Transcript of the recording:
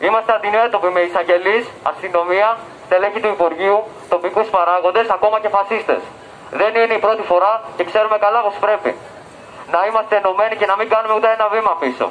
Είμαστε αντιμέτωποι με εισαγγελείς, αστυνομία, στελέχη του Υπουργείου, τοπικούς παράγοντες, ακόμα και φασίστες. Δεν είναι η πρώτη φορά και ξέρουμε καλά πώ πρέπει. Να είμαστε ενωμένοι και να μην κάνουμε ούτε ένα βήμα πίσω.